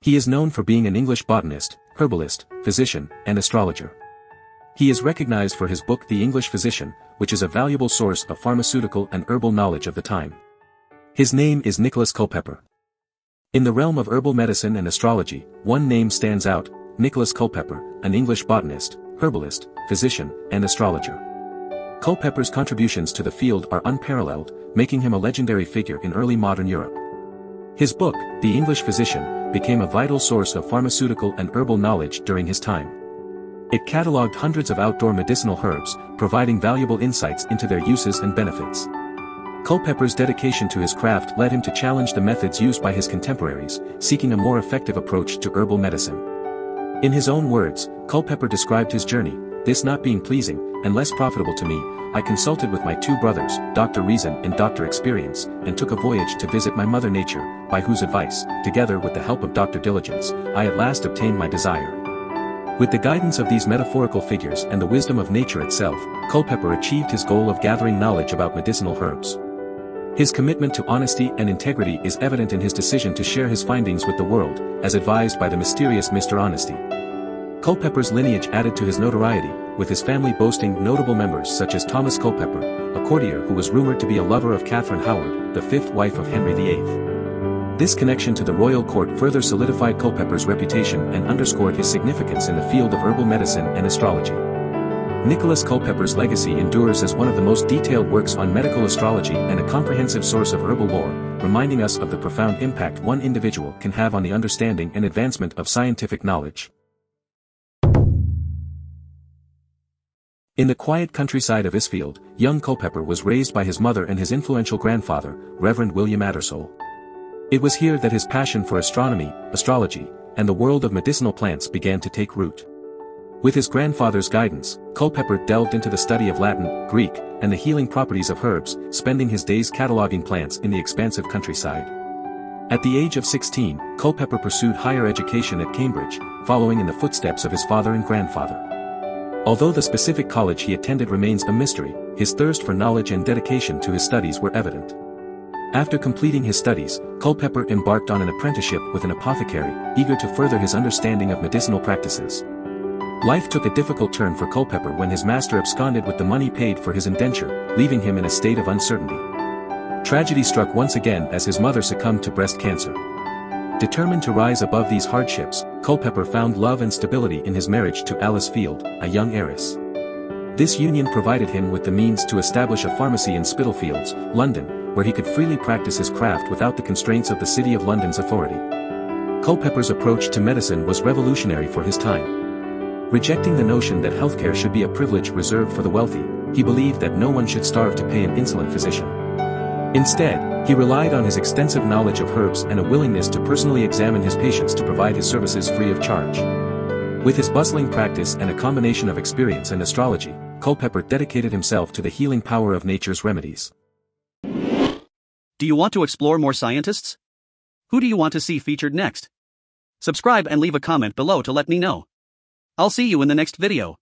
He is known for being an English botanist, herbalist, physician, and astrologer. He is recognized for his book The English Physician, which is a valuable source of pharmaceutical and herbal knowledge of the time. His name is Nicholas Culpeper. In the realm of herbal medicine and astrology, one name stands out, Nicholas Culpeper, an English botanist, herbalist, physician, and astrologer. Culpeper's contributions to the field are unparalleled, making him a legendary figure in early modern Europe. His book, The English Physician, became a vital source of pharmaceutical and herbal knowledge during his time. It catalogued hundreds of outdoor medicinal herbs, providing valuable insights into their uses and benefits. Culpeper's dedication to his craft led him to challenge the methods used by his contemporaries, seeking a more effective approach to herbal medicine. In his own words, Culpeper described his journey, this not being pleasing, and less profitable to me, I consulted with my two brothers, Dr. Reason and Dr. Experience, and took a voyage to visit my mother nature, by whose advice, together with the help of Dr. Diligence, I at last obtained my desire. With the guidance of these metaphorical figures and the wisdom of nature itself, Culpeper achieved his goal of gathering knowledge about medicinal herbs. His commitment to honesty and integrity is evident in his decision to share his findings with the world, as advised by the mysterious Mr. Honesty. Culpeper's lineage added to his notoriety, with his family boasting notable members such as Thomas Culpeper, a courtier who was rumored to be a lover of Catherine Howard, the fifth wife of Henry VIII. This connection to the royal court further solidified Culpeper's reputation and underscored his significance in the field of herbal medicine and astrology. Nicholas Culpeper's legacy endures as one of the most detailed works on medical astrology and a comprehensive source of herbal lore, reminding us of the profound impact one individual can have on the understanding and advancement of scientific knowledge. In the quiet countryside of Isfield, young Culpeper was raised by his mother and his influential grandfather, Reverend William Attersole. It was here that his passion for astronomy, astrology, and the world of medicinal plants began to take root. With his grandfather's guidance, Culpeper delved into the study of Latin, Greek, and the healing properties of herbs, spending his days cataloging plants in the expansive countryside. At the age of 16, Culpeper pursued higher education at Cambridge, following in the footsteps of his father and grandfather. Although the specific college he attended remains a mystery, his thirst for knowledge and dedication to his studies were evident. After completing his studies, Culpeper embarked on an apprenticeship with an apothecary, eager to further his understanding of medicinal practices. Life took a difficult turn for Culpeper when his master absconded with the money paid for his indenture, leaving him in a state of uncertainty. Tragedy struck once again as his mother succumbed to breast cancer. Determined to rise above these hardships, Culpeper found love and stability in his marriage to Alice Field, a young heiress. This union provided him with the means to establish a pharmacy in Spitalfields, London, where he could freely practice his craft without the constraints of the City of London's authority. Culpeper's approach to medicine was revolutionary for his time. Rejecting the notion that healthcare should be a privilege reserved for the wealthy, he believed that no one should starve to pay an insolent physician. Instead, he relied on his extensive knowledge of herbs and a willingness to personally examine his patients to provide his services free of charge. With his bustling practice and a combination of experience and astrology, Culpeper dedicated himself to the healing power of nature's remedies. Do you want to explore more scientists? Who do you want to see featured next? Subscribe and leave a comment below to let me know. I'll see you in the next video.